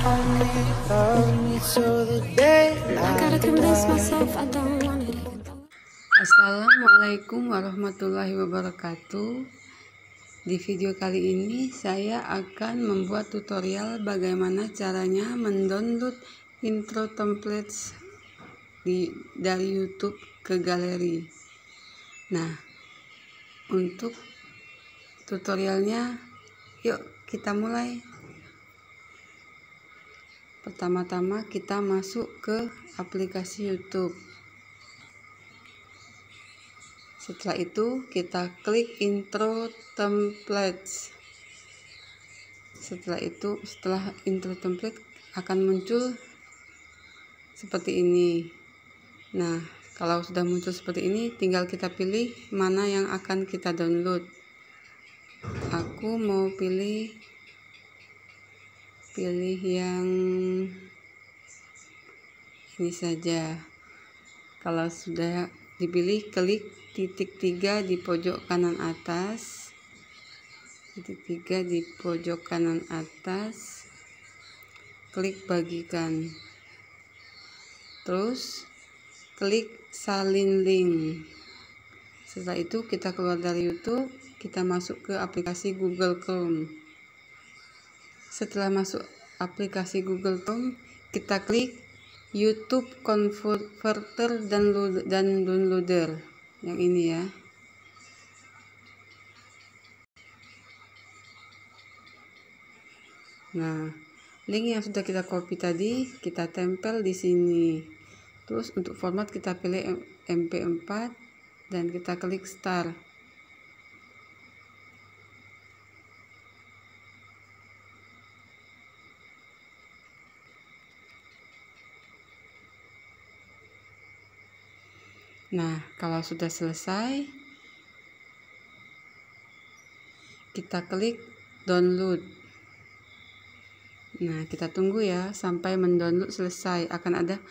Assalamualaikum warahmatullahi wabarakatuh. Di video kali ini saya akan membuat tutorial bagaimana caranya mendownload intro templates di dari YouTube ke galeri. Nah, untuk tutorialnya yuk kita mulai. Pertama-tama kita masuk ke aplikasi YouTube. Setelah itu kita klik intro templates. Setelah itu setelah intro template akan muncul seperti ini. Nah, kalau sudah muncul seperti ini tinggal kita pilih mana yang akan kita download. Aku mau pilih pilih yang ini saja. Kalau sudah dipilih klik titik tiga di pojok kanan atas. Titik tiga di pojok kanan atas. Klik bagikan. Terus klik salin link. Setelah itu kita keluar dari YouTube kita masuk ke aplikasi Google Chrome setelah masuk aplikasi Google Chrome kita klik YouTube Converter dan dan downloader. Yang ini ya. Nah link yang sudah kita copy tadi kita tempel di sini. Terus untuk format kita pilih MP4 dan kita klik start Nah, kalau sudah selesai, kita klik download. Nah, kita tunggu ya sampai mendownload selesai. Akan ada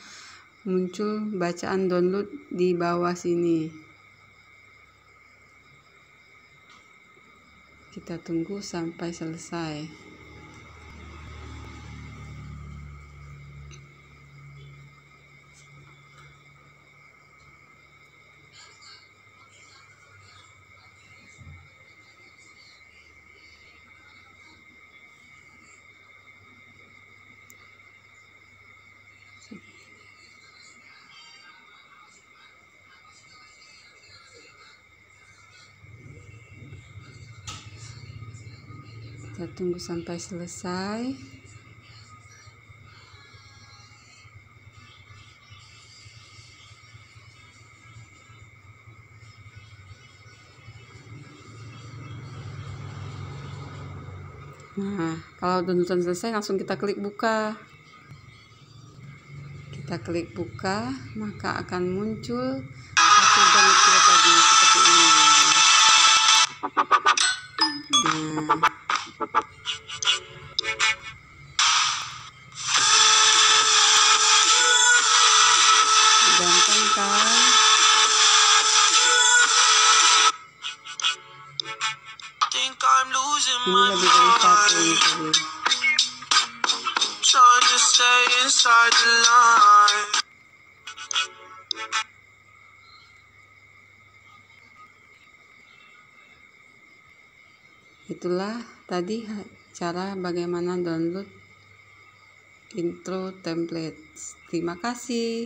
muncul bacaan download di bawah sini. Kita tunggu sampai selesai. Kita tunggu sampai selesai. Nah kalau downloadan selesai langsung kita klik buka. Kita klik buka maka akan muncul hasil download kita tadi seperti ini. Nah gampang kan think I'm losing ini my lebih dari satu ini mind. Trying to stay inside the line. Itulah tadi cara bagaimana download intro template terima kasih